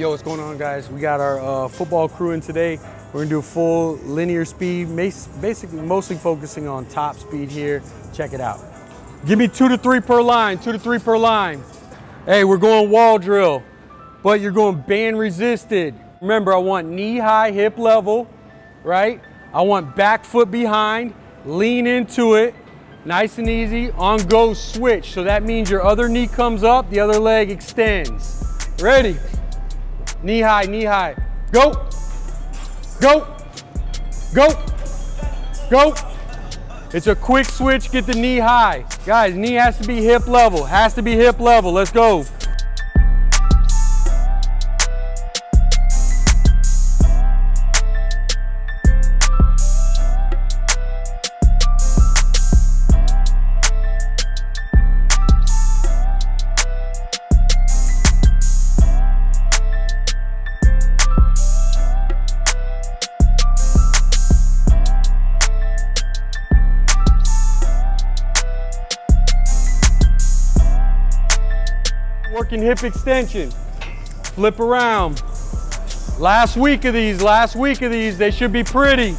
Yo, what's going on guys? We got our uh, football crew in today. We're gonna do a full linear speed, basically mostly focusing on top speed here. Check it out. Give me two to three per line, two to three per line. Hey, we're going wall drill, but you're going band resisted. Remember, I want knee high, hip level, right? I want back foot behind, lean into it, nice and easy, on go switch. So that means your other knee comes up, the other leg extends. Ready? Knee high, knee high. Go, go, go, go. It's a quick switch, get the knee high. Guys, knee has to be hip level, has to be hip level. Let's go. Working hip extension. Flip around. Last week of these, last week of these, they should be pretty.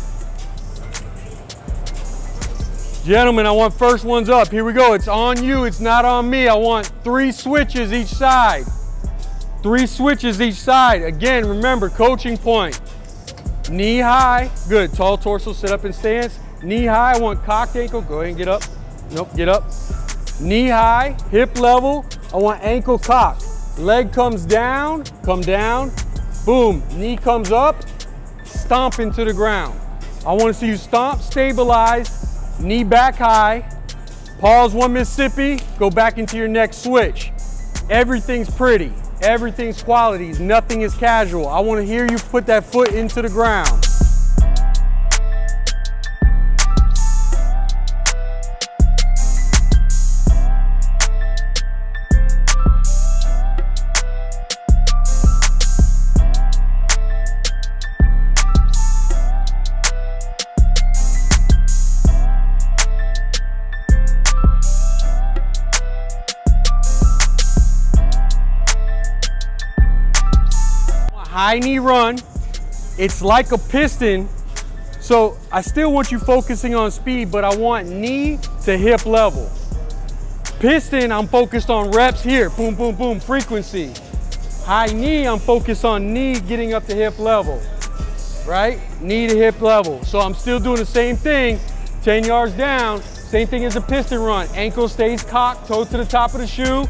Gentlemen, I want first ones up. Here we go. It's on you, it's not on me. I want three switches each side. Three switches each side. Again, remember, coaching point. Knee high, good. Tall torso, sit up in stance. Knee high, I want cocked ankle. Go ahead and get up. Nope, get up. Knee high, hip level, I want ankle cock. Leg comes down, come down, boom. Knee comes up, stomp into the ground. I want to see you stomp, stabilize, knee back high, pause one Mississippi, go back into your next switch. Everything's pretty, everything's qualities, nothing is casual. I want to hear you put that foot into the ground. High knee run. It's like a piston. So I still want you focusing on speed, but I want knee to hip level. Piston, I'm focused on reps here. Boom, boom, boom, frequency. High knee, I'm focused on knee getting up to hip level, right? Knee to hip level. So I'm still doing the same thing, 10 yards down, same thing as a piston run. Ankle stays cocked, toe to the top of the shoe,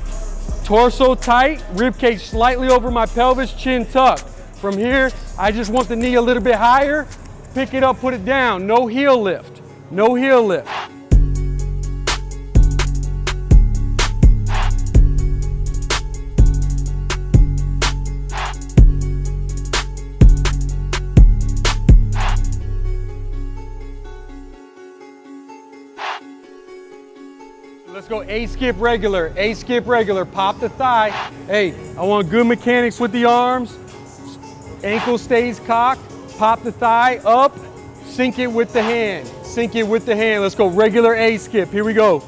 torso tight, rib cage slightly over my pelvis, chin tucked. From here, I just want the knee a little bit higher, pick it up, put it down. No heel lift, no heel lift. Let's go A skip regular, A skip regular, pop the thigh. Hey, I want good mechanics with the arms, Ankle stays cocked, pop the thigh up, sink it with the hand. Sync it with the hand. Let's go regular A skip. Here we go.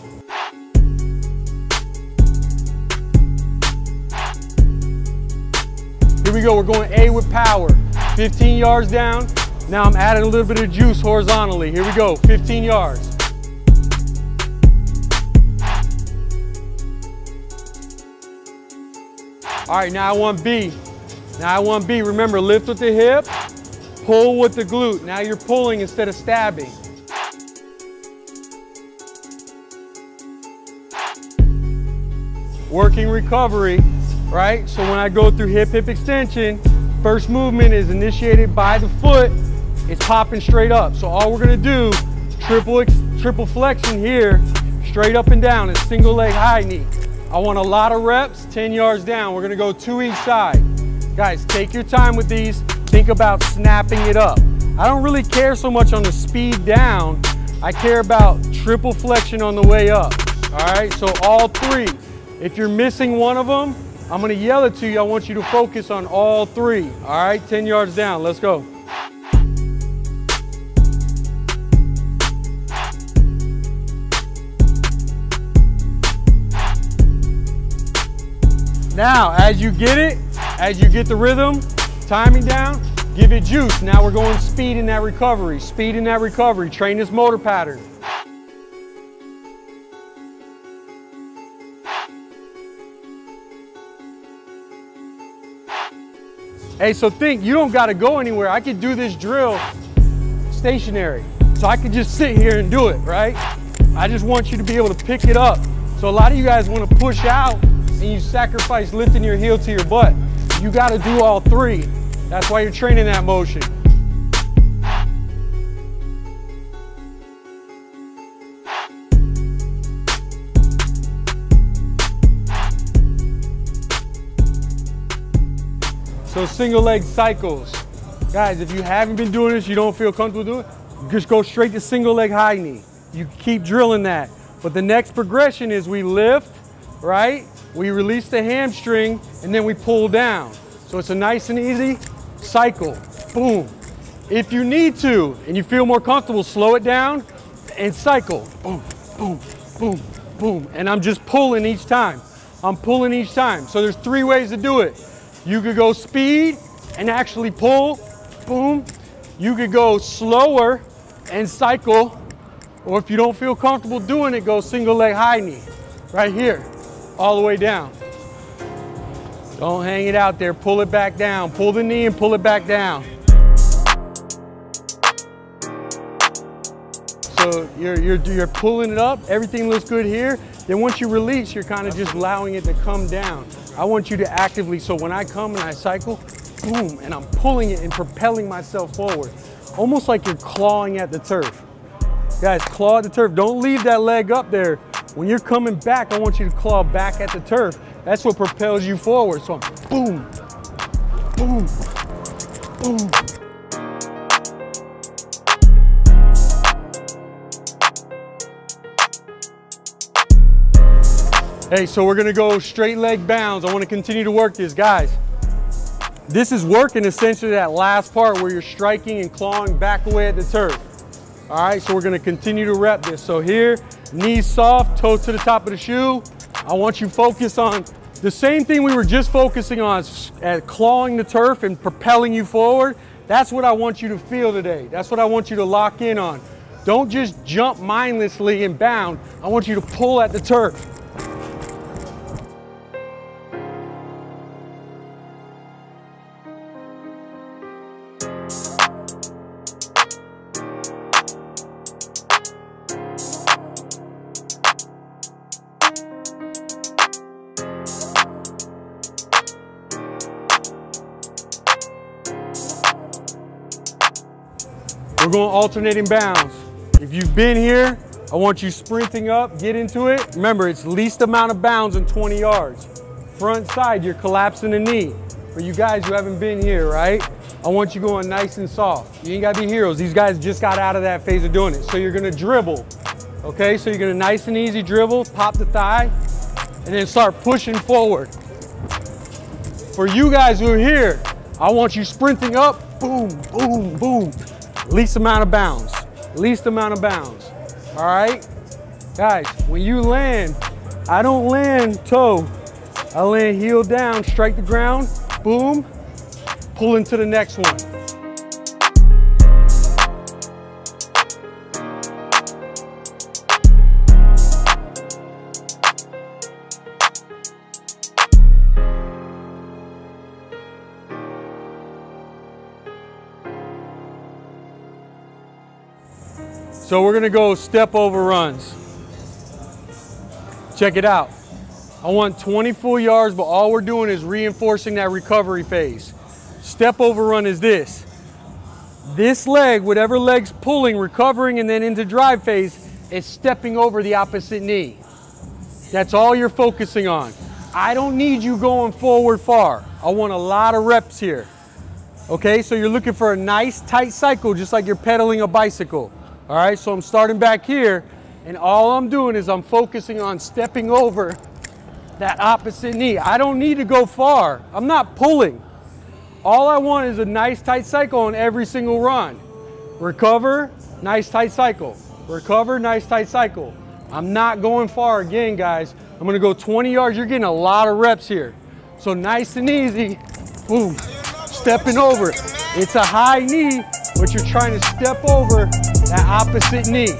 Here we go, we're going A with power. 15 yards down. Now I'm adding a little bit of juice horizontally. Here we go, 15 yards. All right, now I want B. Now I want B, remember, lift with the hip, pull with the glute. Now you're pulling instead of stabbing. Working recovery, right? So when I go through hip, hip extension, first movement is initiated by the foot. It's popping straight up. So all we're gonna do, triple, triple flexion here, straight up and down, a single leg high knee. I want a lot of reps, 10 yards down. We're gonna go two each side. Guys, take your time with these. Think about snapping it up. I don't really care so much on the speed down. I care about triple flexion on the way up. All right, so all three. If you're missing one of them, I'm gonna yell it to you. I want you to focus on all three. All right, 10 yards down, let's go. Now, as you get it, As you get the rhythm, timing down, give it juice. Now we're going speed in that recovery, speed in that recovery. Train this motor pattern. Hey, so think, you don't gotta go anywhere. I could do this drill stationary. So I could just sit here and do it, right? I just want you to be able to pick it up. So a lot of you guys wanna push out and you sacrifice lifting your heel to your butt. You gotta do all three. That's why you're training that motion. So single leg cycles. Guys, if you haven't been doing this, you don't feel comfortable doing it, just go straight to single leg high knee. You keep drilling that. But the next progression is we lift, right? We release the hamstring and then we pull down. So it's a nice and easy cycle. Boom. If you need to and you feel more comfortable, slow it down and cycle. Boom, boom, boom, boom. And I'm just pulling each time. I'm pulling each time. So there's three ways to do it. You could go speed and actually pull, boom. You could go slower and cycle, or if you don't feel comfortable doing it, go single leg high knee, right here, all the way down. Don't hang it out there, pull it back down. Pull the knee and pull it back down. So you're, you're, you're pulling it up, everything looks good here. Then once you release, you're kind of just allowing it to come down. I want you to actively, so when I come and I cycle, boom, and I'm pulling it and propelling myself forward. Almost like you're clawing at the turf. Guys, claw at the turf. Don't leave that leg up there. When you're coming back, I want you to claw back at the turf. That's what propels you forward. So I'm boom, boom, boom. Hey, so we're gonna go straight leg bounds. I wanna continue to work this, guys. This is working essentially that last part where you're striking and clawing back away at the turf. All right, so we're gonna continue to rep this. So here, knees soft, toes to the top of the shoe. I want you focus on the same thing we were just focusing on at clawing the turf and propelling you forward. That's what I want you to feel today. That's what I want you to lock in on. Don't just jump mindlessly and bound. I want you to pull at the turf. We're going alternating bounds. If you've been here, I want you sprinting up, get into it. Remember, it's least amount of bounds in 20 yards. Front side, you're collapsing the knee. For you guys who haven't been here, right? I want you going nice and soft. You ain't gotta be heroes. These guys just got out of that phase of doing it. So you're gonna dribble, okay? So you're gonna nice and easy dribble, pop the thigh, and then start pushing forward. For you guys who are here, I want you sprinting up, boom, boom, boom. Least amount of bounds, least amount of bounds, all right? Guys, when you land, I don't land toe. I land heel down, strike the ground, boom, pull into the next one. So we're gonna go step over runs. Check it out. I want 20 full yards, but all we're doing is reinforcing that recovery phase. Step over run is this. This leg, whatever leg's pulling, recovering, and then into drive phase, is stepping over the opposite knee. That's all you're focusing on. I don't need you going forward far. I want a lot of reps here. Okay, so you're looking for a nice tight cycle, just like you're pedaling a bicycle. All right, so I'm starting back here and all I'm doing is I'm focusing on stepping over that opposite knee. I don't need to go far. I'm not pulling. All I want is a nice tight cycle on every single run. Recover, nice tight cycle. Recover, nice tight cycle. I'm not going far again, guys. I'm gonna go 20 yards. You're getting a lot of reps here. So nice and easy, boom, stepping over. It's a high knee, but you're trying to step over that opposite knee.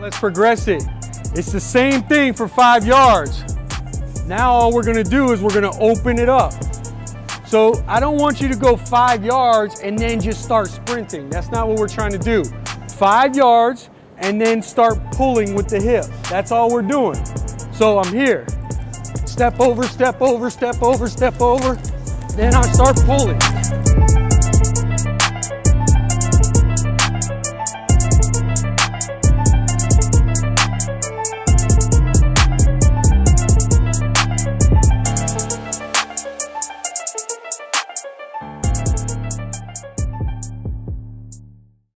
Let's progress it. It's the same thing for five yards. Now all we're gonna do is we're gonna open it up. So I don't want you to go five yards and then just start sprinting. That's not what we're trying to do. Five yards and then start pulling with the hip. That's all we're doing. So I'm here. Step over, step over, step over, step over. Then I start pulling.